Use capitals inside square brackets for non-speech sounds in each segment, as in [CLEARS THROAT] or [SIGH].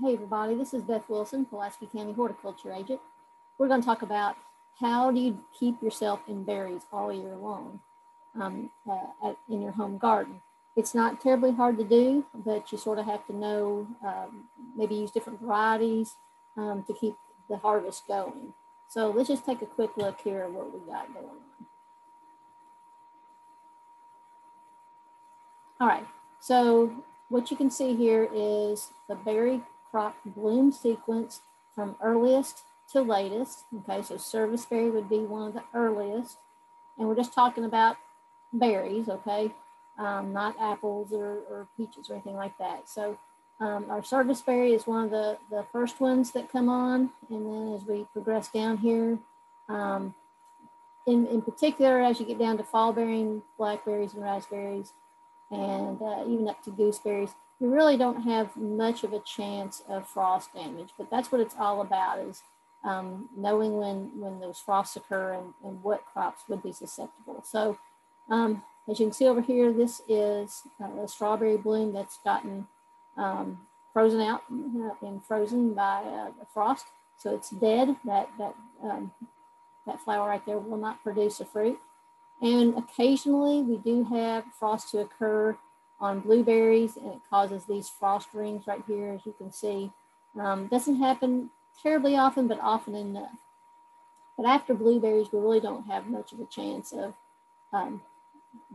Hey everybody, this is Beth Wilson, Pulaski County Horticulture Agent. We're going to talk about how do you keep yourself in berries all year long um, uh, at, in your home garden. It's not terribly hard to do, but you sort of have to know, um, maybe use different varieties um, to keep the harvest going. So let's just take a quick look here at what we got going on. All right, so what you can see here is the berry crop bloom sequence from earliest to latest. Okay, so service berry would be one of the earliest. And we're just talking about berries, okay, um, not apples or, or, peaches or anything like that. So um, our service berry is one of the, the first ones that come on. And then as we progress down here, um, in, in particular, as you get down to fall bearing blackberries and raspberries, and uh, even up to gooseberries, you really don't have much of a chance of frost damage. But that's what it's all about is um, knowing when, when those frosts occur and, and what crops would be susceptible. So um, as you can see over here, this is uh, a strawberry bloom that's gotten um, frozen out uh, and frozen by uh, frost. So it's dead. That, that, um, that flower right there will not produce a fruit. And occasionally we do have frost to occur on blueberries and it causes these frost rings right here, as you can see. Um, doesn't happen terribly often, but often enough. But after blueberries, we really don't have much of a chance of um,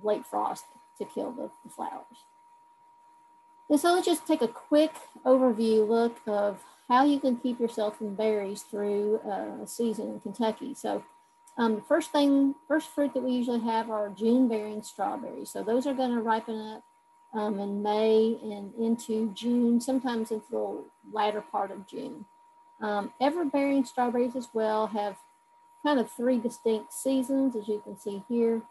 late frost to kill the, the flowers. And so let's just take a quick overview look of how you can keep yourself in berries through uh, a season in Kentucky. So um, the first thing, first fruit that we usually have are June bearing strawberries. So those are going to ripen up um, in May and into June, sometimes into the latter part of June. Um, ever bearing strawberries as well have kind of three distinct seasons, as you can see here.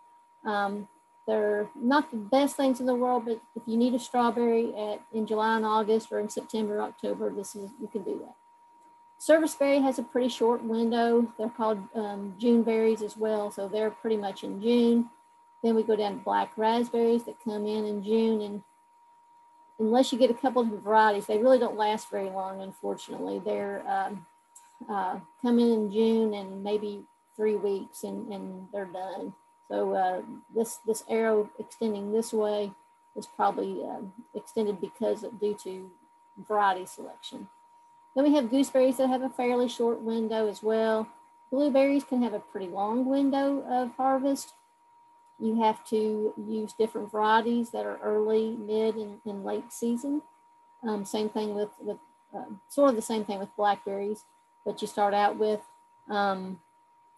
Um, they're not the best things in the world, but if you need a strawberry at in July and August or in September, October, this is you can do that. Service berry has a pretty short window. They're called um, June berries as well, so they're pretty much in June. Then we go down to black raspberries that come in in June, and unless you get a couple of varieties, they really don't last very long, unfortunately. They're um, uh, come in in June and maybe three weeks, and, and they're done. So uh, this this arrow extending this way is probably uh, extended because of, due to variety selection. Then we have gooseberries that have a fairly short window as well. Blueberries can have a pretty long window of harvest. You have to use different varieties that are early, mid, and, and late season. Um, same thing with, with uh, sort of the same thing with blackberries, but you start out with um,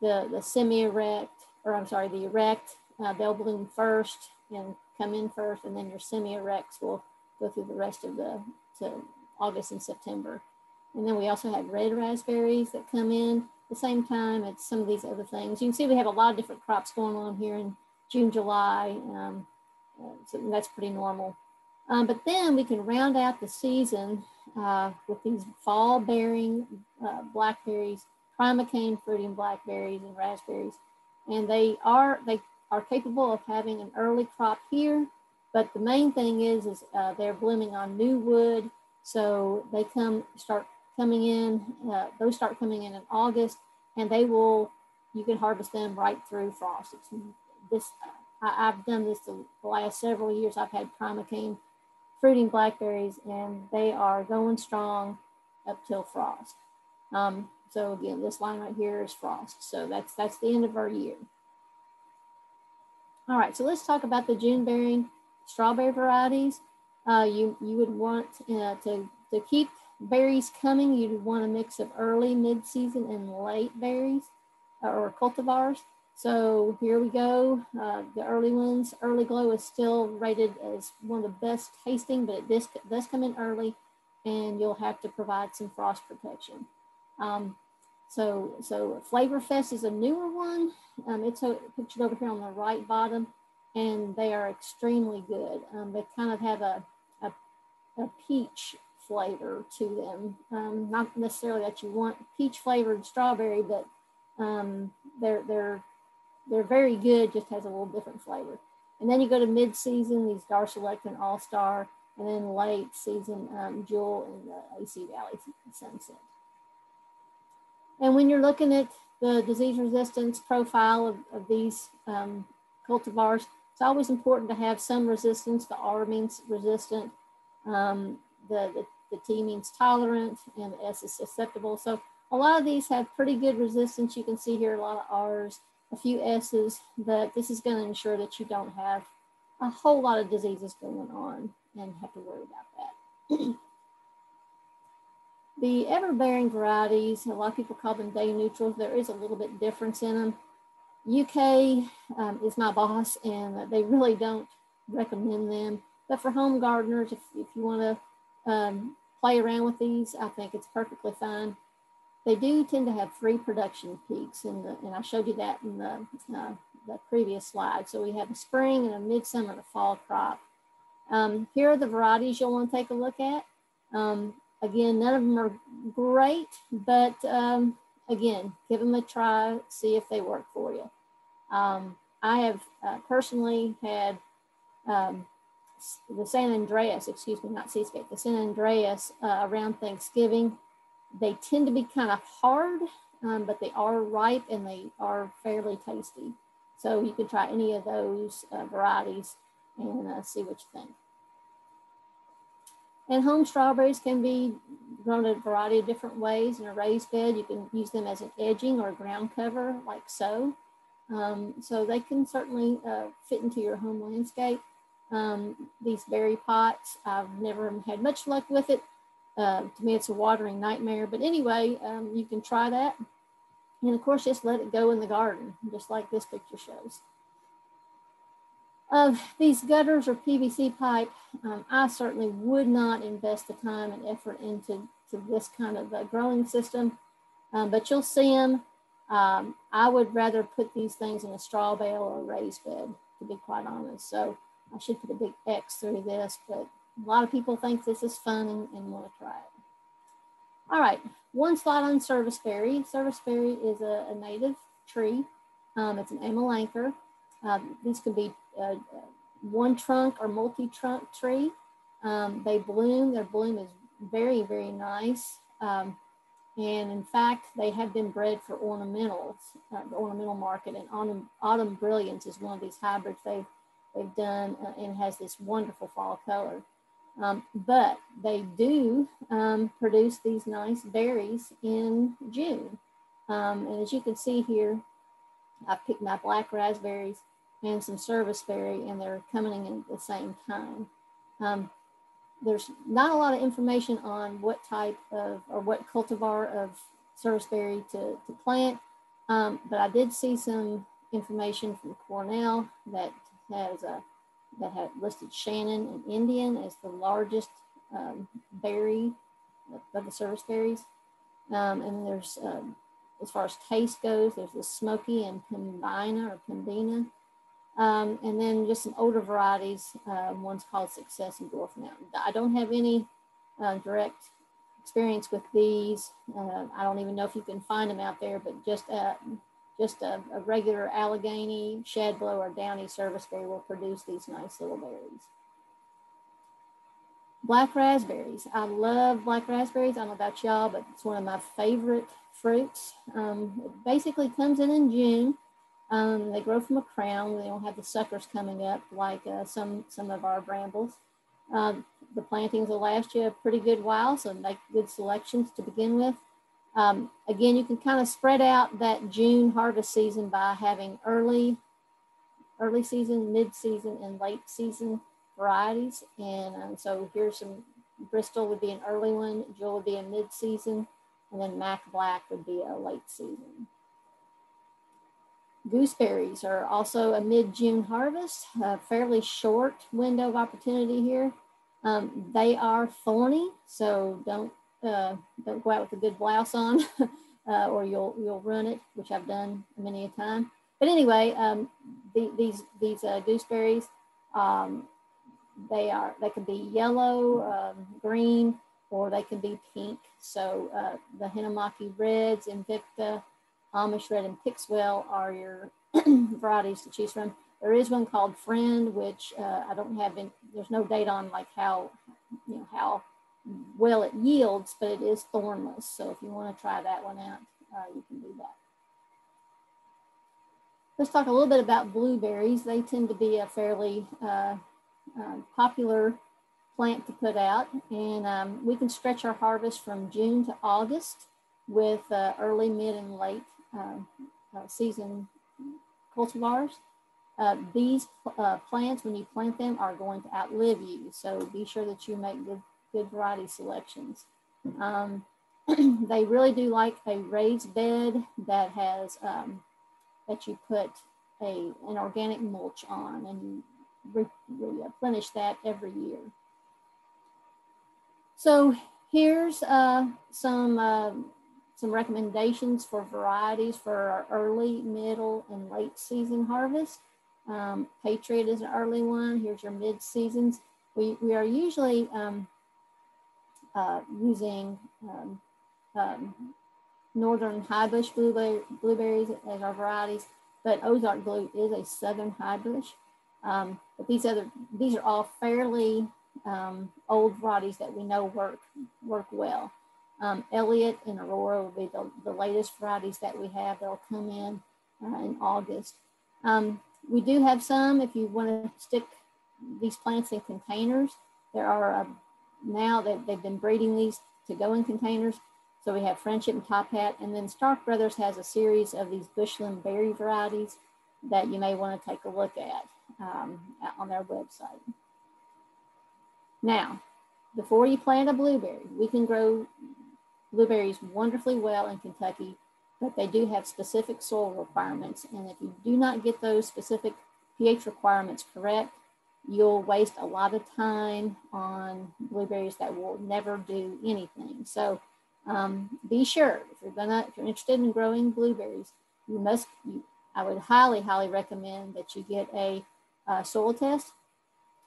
the, the semi-erect, or I'm sorry, the erect, uh, they'll bloom first and come in first, and then your semi-erects will go through the rest of the to August and September. And then we also have red raspberries that come in the same time as some of these other things. You can see we have a lot of different crops going on here in June, July. Um, so that's pretty normal. Um, but then we can round out the season uh, with these fall bearing uh, blackberries, primocane fruiting blackberries and raspberries. And they are, they are capable of having an early crop here, but the main thing is, is uh, they're blooming on new wood. So they come, start coming in, uh, those start coming in in August and they will, you can harvest them right through frost. It's this, I, have done this the, last several years. I've had primocane fruiting blackberries and they are going strong up till frost. Um, so again, this line right here is frost. So that's, that's the end of our year. All right, so let's talk about the June bearing strawberry varieties. Uh, you, you would want uh, to, to keep berries coming, you'd want a mix of early, mid-season, and late berries or cultivars. So here we go. Uh, the early ones, Earliglow is still rated as one of the best tasting, but it does, come in early and you'll have to provide some frost protection. Um, so, so Flavorfest is a newer one. Um, it's a, pictured over here on the right bottom and they are extremely good. Um, they kind of have a, a, a peach flavor to them. Um, not necessarily that you want peach flavored strawberry, but um, they're they're they're very good. Just has a little different flavor. And then you go to mid season. These Darselect and All Star. and then late season um, Jewel and the AC Valley Sunset. And when you're looking at the disease resistance profile of, of these um, cultivars, it's always important to have some resistance. The R means resistant, um, the, the, the T means tolerant, and the S is susceptible. So a lot of these have pretty good resistance. You can see here a lot of R's, a few S's, but this is going to ensure that you don't have a whole lot of diseases going on and have to worry about that. [CLEARS THROAT] the ever-bearing varieties, a lot of people call them day neutrals. There is a little bit difference in them. UK um, is my boss and they really don't recommend them. But for home gardeners, if, if you want to um, play around with these, I think it's perfectly fine. They do tend to have three production peaks, in the, and I showed you that in the, uh, the previous slide. So we have a spring and a midsummer and a fall crop. Um, here are the varieties you'll want to take a look at. Um, again, none of them are great, but um, again, give them a try, see if they work for you. Um, I have uh, personally had um, the San Andreas, excuse me, not Seascape, the San Andreas uh, around Thanksgiving. They tend to be kind of hard, um, but they are ripe and they are fairly tasty. So you can try any of those uh, varieties and uh, see what you think. And home strawberries can be grown a variety of different ways in a raised bed. You can use them as an edging or a ground cover like so. Um, so they can certainly uh, fit into your home landscape. Um, these berry pots, I've never had much luck with it. Uh, to me, it's a watering nightmare. But anyway, um, you can try that. And of course, just let it go in the garden, just like this picture shows. Of these gutters or PVC pipe, um, I certainly would not invest the time and effort into to this kind of a growing system, um, but you'll see them. Um, I would rather put these things in a straw bale or a raised bed, to be quite honest. So I should put a big X through this, but a lot of people think this is fun and, and want to try it. All right, one slide on serviceberry. Serviceberry is a, a native tree. Um, it's an amelanchier. Um, these can be uh, one trunk or multi-trunk tree. Um, they bloom, their bloom is very, very nice. Um, and in fact, they have been bred for ornamentals, uh, the ornamental market. And autumn, autumn Brilliance is one of these hybrids they've, they've done uh, and has this wonderful fall color. Um, but they do um, produce these nice berries in June. Um, and as you can see here, I picked my black raspberries and some serviceberry and they're coming in at the same time. Um, there's not a lot of information on what type of or what cultivar of serviceberry to, to plant, um, but I did see some information from Cornell that has a that had listed Shannon and Indian as the largest um, berry of the serviceberries. Um, and there's, um, as far as taste goes, there's the Smoky and Pembina or Pembina. Um, and then just some older varieties. Uh, one's called Success and Dwarf Mountain. I don't have any uh, direct experience with these. Uh, I don't even know if you can find them out there, but just uh, just a, a regular Allegheny, Shadblow, or Downy service serviceberry will produce these nice little berries. Black raspberries. I love black raspberries. I don't know about y'all, but it's one of my favorite fruits. Um, it basically comes in in June. Um, they grow from a crown. They don't have the suckers coming up like uh, some, some of our brambles. Uh, the plantings will last you a pretty good while, so make good selections to begin with. Um, again, you can kind of spread out that June harvest season by having early, early season, mid season, and late season varieties. And um, so here's some, Bristol would be an early one, Jewel would be a mid season, and then Mac Black would be a late season. Gooseberries are also a mid-June harvest, a fairly short window of opportunity here. Um, they are thorny, so don't uh, don't go out with a good blouse on [LAUGHS] uh, or you'll, you'll run it, which I've done many a time. But anyway, um, the, these, these uh, gooseberries, um, they are, they can be yellow, um, green, or they can be pink. So uh, the Hinnomaki Reds, Invicta, Amish Red, and Pixwell are your [CLEARS THROAT] varieties to choose from. there is one called Friend, which uh, I don't have, in, there's no date on like how, you know, how well it yields, but it is thornless. So if you want to try that one out, uh, you can do that. Let's talk a little bit about blueberries. They tend to be a fairly uh, uh, popular plant to put out. And um, we can stretch our harvest from June to August with uh, early, mid, and late um, uh, season cultivars. Uh, these uh, plants, when you plant them, are going to outlive you. So be sure that you make good, good variety selections. Um, [CLEARS THROAT] they really do like a raised bed that has, um, that you put a, an organic mulch on and re replenish that every year. So here's uh, some, uh, some recommendations for varieties for our early, middle, and late season harvest. Um, Patriot is an early one. Here's your mid seasons. We, we are usually um, uh, using um, um northern high bush blueberry, blueberries as our varieties, but Ozark Blue is a southern high bush. Um, but these other, these are all fairly um, old varieties that we know work, work well. Um, Elliott and Aurora will be the, the latest varieties that we have. They'll come in uh, in August. Um, we do have some, if you want to stick these plants in containers, there are now that they've been breeding these to go in containers. So we have Friendship and Top Hat, and then Stark Brothers has a series of these Bushland berry varieties that you may want to take a look at um, on their website. Now, before you plant a blueberry, we can grow blueberries wonderfully well in Kentucky, but they do have specific soil requirements. And if you do not get those specific pH requirements correct, you'll waste a lot of time on blueberries that will never do anything. So um, be sure if you're gonna, if you're interested in growing blueberries, you must, you, I would highly, highly recommend that you get a, a soil test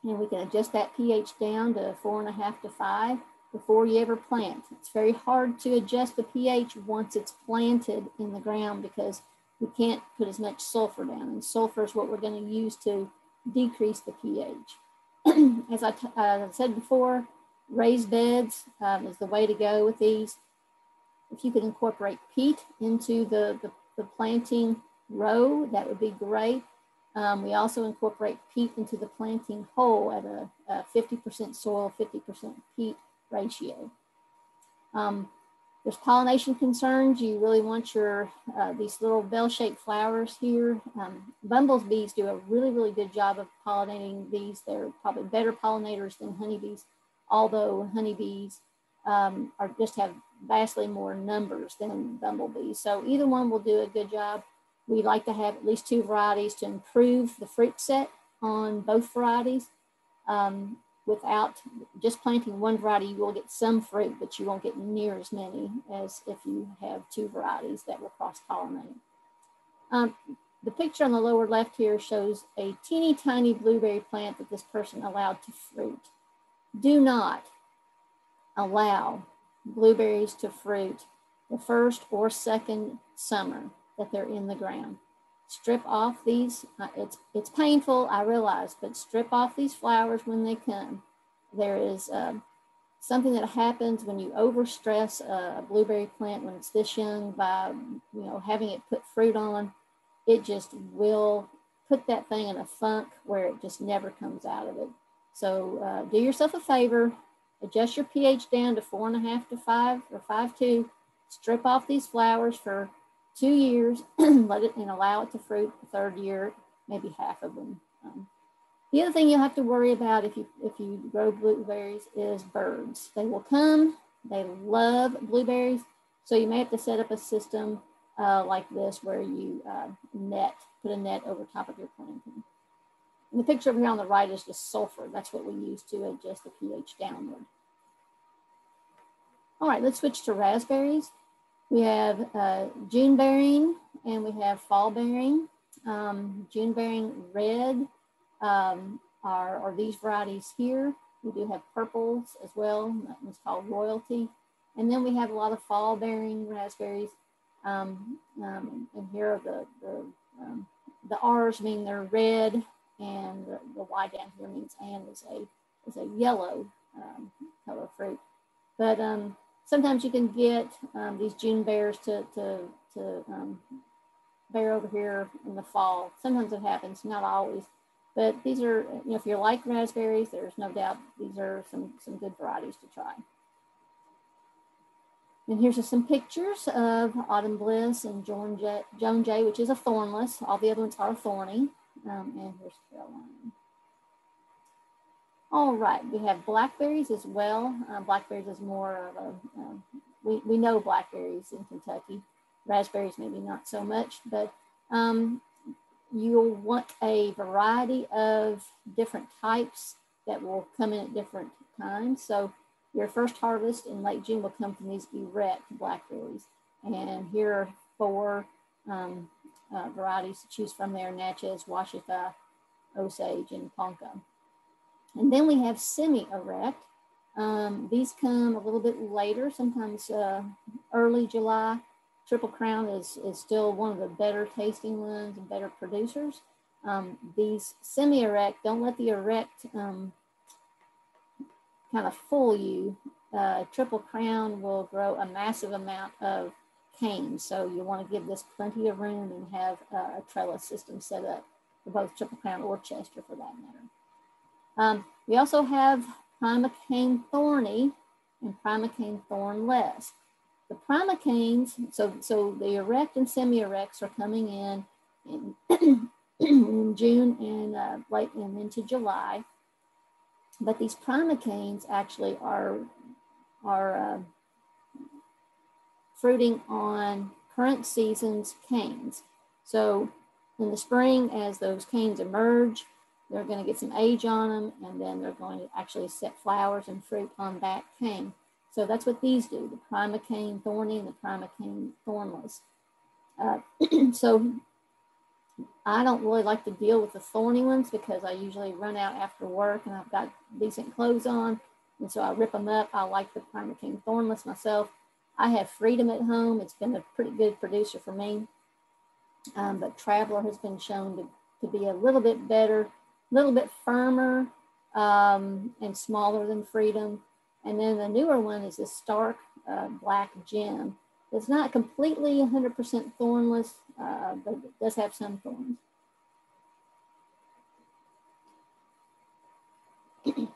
and we can adjust that pH down to four and a half to five before you ever plant. It's very hard to adjust the pH once it's planted in the ground because we can't put as much sulfur down and sulfur is what we're going to use to decrease the pH. [CLEARS THROAT] as I uh, said before, raised beds um, is the way to go with these. If you could incorporate peat into the, the, the planting row, that would be great. Um, we also incorporate peat into the planting hole at a 50% soil, 50% peat ratio. Um, there's pollination concerns. You really want your, uh, these little bell-shaped flowers here. Um, bumblebees do a really, really good job of pollinating these. They're probably better pollinators than honeybees, although honeybees um, are just have vastly more numbers than bumblebees. So either one will do a good job. We like to have at least two varieties to improve the fruit set on both varieties. Um, without just planting one variety, you will get some fruit, but you won't get near as many as if you have two varieties that will cross pollinate. Um, the picture on the lower left here shows a teeny tiny blueberry plant that this person allowed to fruit. Do not allow blueberries to fruit the first or second summer that they're in the ground. Strip off these, uh, it's, it's painful, I realize, but strip off these flowers when they come. There is um, something that happens when you overstress a blueberry plant when it's this young by, you know, having it put fruit on, it just will put that thing in a funk where it just never comes out of it. So uh, do yourself a favor, adjust your pH down to four and a half to five or five two, strip off these flowers for two years, [CLEARS THROAT] let it and allow it to fruit the third year, maybe half of them. Um, the other thing you'll have to worry about if you if you grow blueberries is birds. They will come. They love blueberries, so you may have to set up a system uh, like this where you uh, net put a net over top of your planting. And the picture over here on the right is just sulfur. That's what we use to adjust the pH downward. All right, let's switch to raspberries. We have uh, June bearing and we have fall bearing. Um, June bearing red um, are, are these varieties here. We do have purples as well. That one's called Royalty. And then we have a lot of fall bearing raspberries. Um, um, and here are the, the um, the R's mean they're red, and the, the Y down here means and is a is a yellow um, color fruit. But sometimes you can get um, these June bears to to to um, bear over here in the fall. Sometimes it happens, not always. But these are, you know, if you like raspberries, there's no doubt these are some, some good varieties to try. And here's just some pictures of Autumn Bliss and Joan J, which is a thornless. All the other ones are thorny. Um, and here's Caroline. All right, we have blackberries as well. Uh, blackberries is more of a, uh, we, we know blackberries in Kentucky. Raspberries maybe not so much, but um, you'll want a variety of different types that will come in at different times. So your first harvest in late June will come from these erect blackberries. And here are four um, uh, varieties to choose from there, Natchez, Ouachita, Osage, and Ponca. And then we have semi-erect. Um, these come a little bit later, sometimes uh, early July. Triple Crown is, is still one of the better tasting ones and better producers. Um, these semi-erect, don't let the erect um, kind of fool you. Uh, Triple Crown will grow a massive amount of cane. So you want to give this plenty of room and have a trellis system set up for both Triple Crown or Chester for that matter. Um, we also have Primocane Thorny and Primocane Thornless. The primocanes, so, so the erect and semi-erects are coming in in, [CLEARS THROAT] in June and uh, late and into July. But these primocanes actually are, are uh, fruiting on current season's canes. So in the spring, as those canes emerge, they're going to get some age on them, and then they're going to actually set flowers and fruit on that cane. So that's what these do, the primocane thorny and the primocane thornless. Uh, [CLEARS THROAT] so I don't really like to deal with the thorny ones because I usually run out after work and I've got decent clothes on. And so I rip them up. I like the primocane thornless myself. I have freedom at home. It's been a pretty good producer for me. Um, but Traveler has been shown to, to be a little bit better, a little bit firmer um, and smaller than Freedom. And then the newer one is this stark uh, black gem. It's not completely 100% thornless, uh, but it does have some thorns. [CLEARS THROAT]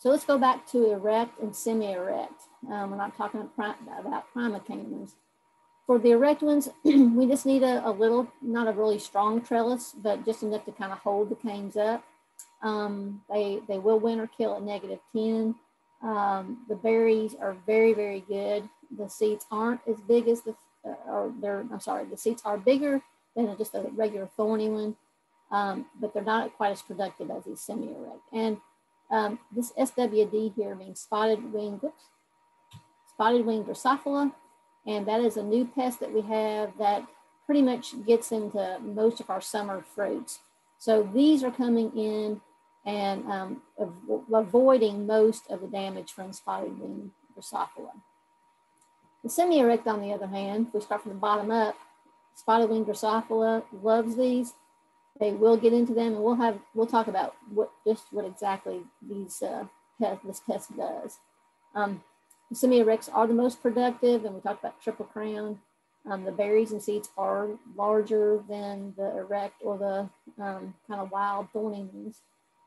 so let's go back to erect and semi-erect. Um, we're not talking about, about primocane ones. For the erect ones, [CLEARS THROAT] we just need a, a, little, not a really strong trellis, but just enough to kind of hold the canes up. Um, they, they will winter kill at negative 10. Um, the berries are very, very good. The seeds aren't as big as the, uh, or they're, I'm sorry, the seeds are bigger than just a regular thorny one, um, but they're not quite as productive as these semi-erect. And um, this SWD here means spotted wing, whoops, spotted wing Drosophila. And that is a new pest that we have that pretty much gets into most of our summer fruits. So these are coming in and um, avoiding most of the damage from spotted wing Drosophila. The semi-erect, on the other hand, if we start from the bottom up, spotted wing Drosophila loves these. They will get into them, and we'll have we'll talk about what just what exactly these uh, pest, this pest does. Um, semi-erects are the most productive, and we talked about triple crown. Um, the berries and seeds are larger than the erect or the um, kind of wild thorny ones.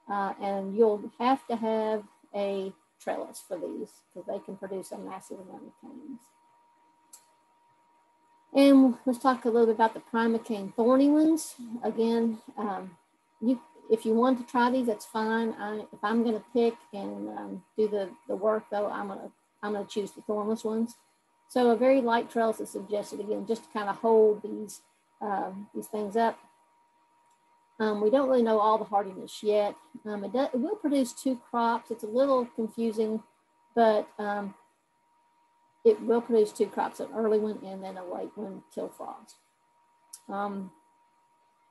Uh, and you'll have to have a trellis for these because they can produce a massive amount of canes. And let's talk a little bit about the primocane thorny ones. Again, um, you, if you want to try these, that's fine. I, if I'm going to pick and um, do the, the work though, I'm going to I'm going to choose the thornless ones. So a very light trellis is suggested again, just to kind of hold these, um, these things up. Um, we don't really know all the hardiness yet. Um, it, does, it, will produce two crops. It's a little confusing, but um, it will produce two crops, an early one and then a late one till frost. Um,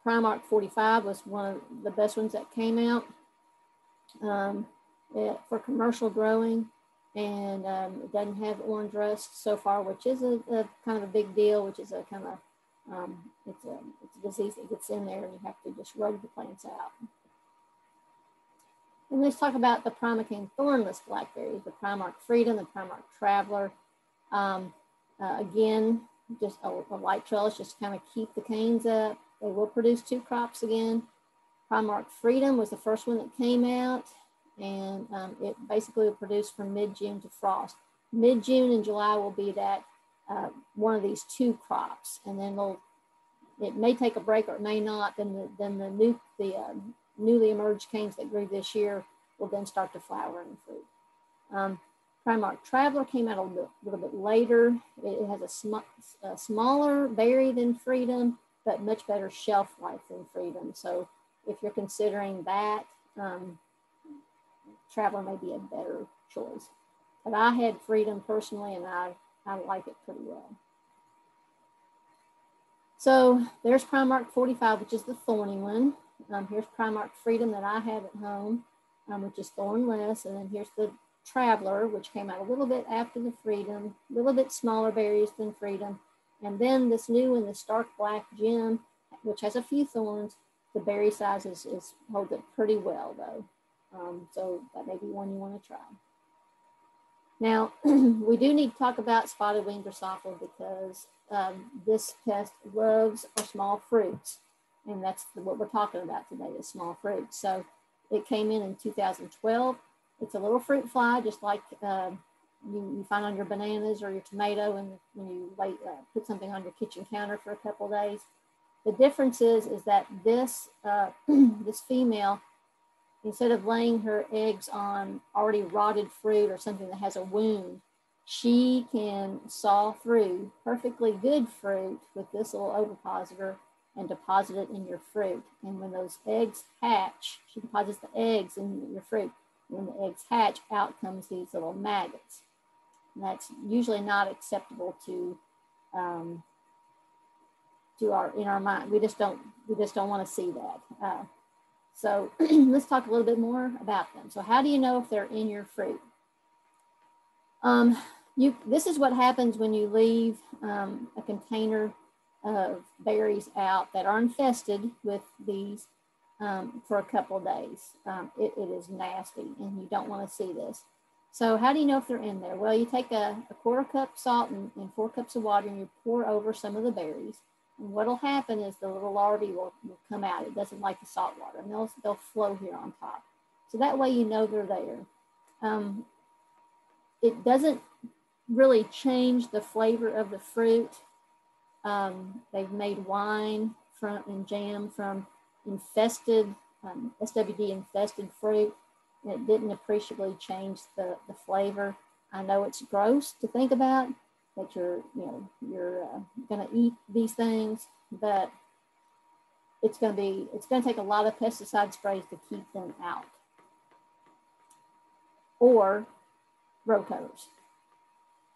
Prime-Ark 45 was one of the best ones that came out um, it, for commercial growing and um, it doesn't have orange rust so far, which is a, a, kind of a big deal, which is a kind of Um, it's, a, it's a disease that gets in there and you have to just rub the plants out. And let's talk about the Primocane thornless blackberries, the Prime-Ark Freedom, the Prime-Ark Traveler. Um, uh, again, just a, a light trellis just to kind of keep the canes up. They will produce two crops again. Prime-Ark Freedom was the first one that came out and um, it basically will produce from mid-June to frost. Mid-June and July will be that uh, one of these two crops and then they'll, it may take a break or it may not, then the, then the, new, the uh, newly emerged canes that grew this year will then start to flower and fruit. Um, Prime-Ark Traveler came out a little, little bit later. It, has a, sm a, smaller berry than Freedom, but much better shelf life than Freedom. So if you're considering that, um, Traveler may be a better choice. But I had Freedom personally, and I, I like it pretty well. So there's Prime-Ark 45, which is the thorny one. Um, here's Prime-Ark Freedom that I have at home, um, which is thornless. And then here's the Traveler, which came out a little bit after the Freedom, a little bit smaller berries than Freedom. And then this new one, the Stark Black Gem, which has a few thorns. The berry size is, is holds up pretty well though. Um, so that may be one you want to try. Now, [CLEARS THROAT] we do need to talk about spotted wing Drosophila because um, this pest loves our small fruits. And that's what we're talking about today is small fruits. So it came in in 2012. It's a little fruit fly, just like uh, you, you, find on your bananas or your tomato and when you lay, uh, put something on your kitchen counter for a couple days. The difference is, is that this, uh, [CLEARS THROAT] this female, instead of laying her eggs on already rotted fruit or something that has a wound, she can saw through perfectly good fruit with this little ovipositor and deposit it in your fruit. And when those eggs hatch, she deposits the eggs in your fruit. When the eggs hatch, out comes these little maggots. And that's usually not acceptable to um, to our in our mind. We just don't we just don't want to see that. Uh, so [CLEARS THROAT] let's talk a little bit more about them. So how do you know if they're in your fruit? Um, you this is what happens when you leave um, a container of berries out that are infested with these um, for a couple of days. Um, it, it is nasty and you don't want to see this. So how do you know if they're in there? Well, you take a, a quarter cup salt and, and, four cups of water and you pour over some of the berries. And what'll happen is the little larvae will, will come out. It doesn't like the salt water and they'll, they'll flow here on top. So that way you know they're there. Um, it doesn't really change the flavor of the fruit um, they've made wine from and jam from infested um, SWD infested fruit. And it didn't appreciably change the, the flavor. I know it's gross to think about that you're you know you're uh, going to eat these things, but it's going to be it's going to take a lot of pesticide sprays to keep them out or row covers.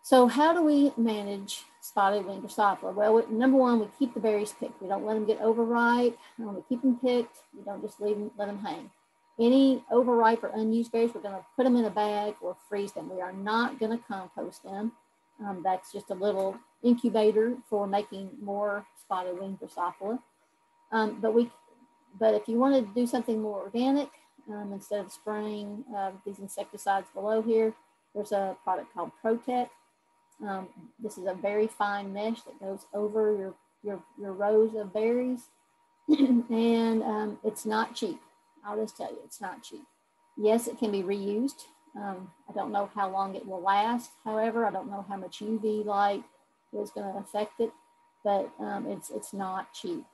So how do we manage spotted wing Drosophila? Well, number one, we keep the berries picked. We don't let them get overripe. We keep them picked. We don't just leave them, let them hang. Any overripe or unused berries, we're going to put them in a bag or freeze them. We are not going to compost them. Um, that's just a little incubator for making more spotted wing Drosophila. Um, but we, but if you want to do something more organic, um, instead of spraying uh, these insecticides below here, there's a product called Protect um, this is a very fine mesh that goes over your, your, your rows of berries. [CLEARS THROAT] and um, it's not cheap. I'll just tell you, it's not cheap. Yes, it can be reused. Um, I don't know how long it will last. However, I don't know how much UV light is going to affect it, but um, it's, it's not cheap.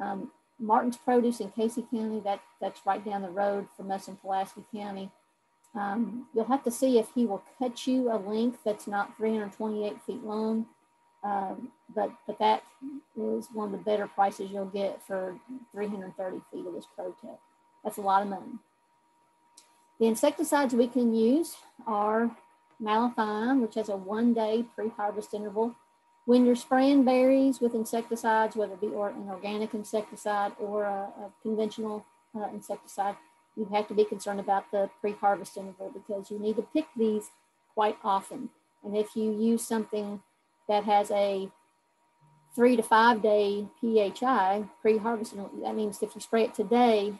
Um, Martin's Produce in Casey County, that, that's right down the road from us in Pulaski County. Um, you'll have to see if he will cut you a length that's not 328 feet long. Um, but, but that is one of the better prices you'll get for 330 feet of this Protect. That's a lot of money. The insecticides we can use are malathion, which has a one day pre-harvest interval. When you're spraying berries with insecticides, whether it be or an organic insecticide or a, a conventional uh, insecticide, you have to be concerned about the pre-harvest interval because you need to pick these quite often. And if you use something that has a three to five day PHI, pre-harvest, that means if you spray it today,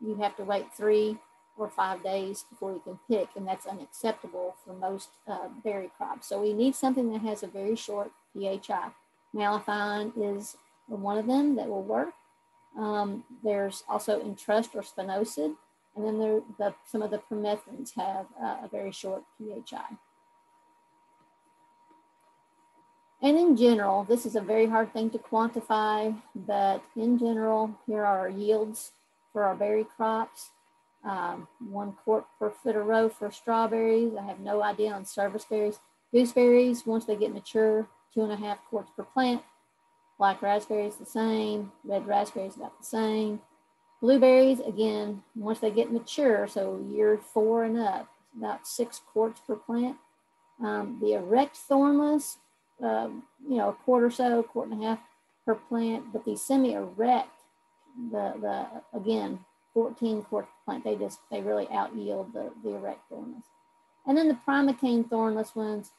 you have to wait three or five days before you can pick, and that's unacceptable for most uh, berry crops. So we need something that has a very short PHI. Malathion is one of them that will work. Um, there's also Entrust or spinosad, and then there, the, some of the permethrins have uh, a very short PHI. And in general, this is a very hard thing to quantify, but in general, here are our yields for our berry crops. Um, one quart per foot a row for strawberries. I have no idea on service berries. Gooseberries, once they get mature, two and a half quarts per plant. Black raspberries, the same. Red raspberries, about the same. Blueberries, again, once they get mature, so year four and up, about six quarts per plant. Um, the erect thornless, uh, you know, a quart or so, a quart and a half per plant. But the semi-erect, the the again, 14 quart per plant, they just they really out yield the the erect thornless. And then the primocane thornless ones,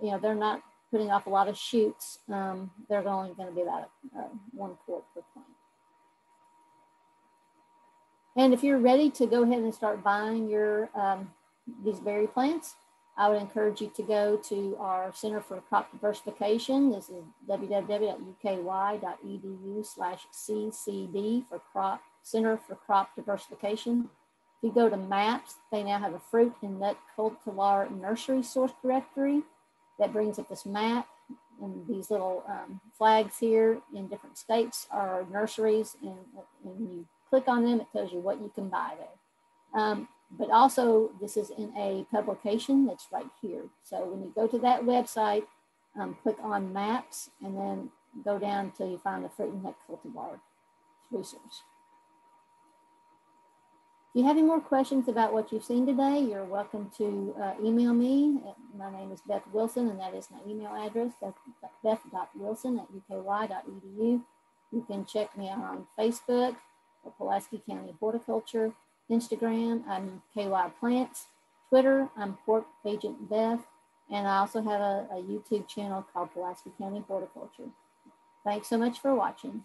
you know, they're not putting off a lot of shoots. Um, they're only going to be about a, a one quart per plant. And if you're ready to go ahead and start buying your um, these berry plants, I would encourage you to go to our Center for Crop Diversification. This is www.uky.edu slash CCD for crop, Center for Crop Diversification. If you go to maps, they now have a fruit and nut cultivar nursery source directory that brings up this map and these little um, flags here in different states are nurseries and, when you click on them, it tells you what you can buy there. Um, but also this is in a publication that's right here. So when you go to that website, um, click on maps and then go down until you find the fruit and nut cultivar resource. If you have any more questions about what you've seen today, you're welcome to uh, email me. My name is Beth Wilson, and that is my email address, beth.wilson at uky.edu. You can check me out on Facebook Pulaski County Horticulture. Instagram, I'm KY Plants. Twitter, I'm Hort Agent Beth. And I also have a, a YouTube channel called Pulaski County Horticulture. Thanks so much for watching.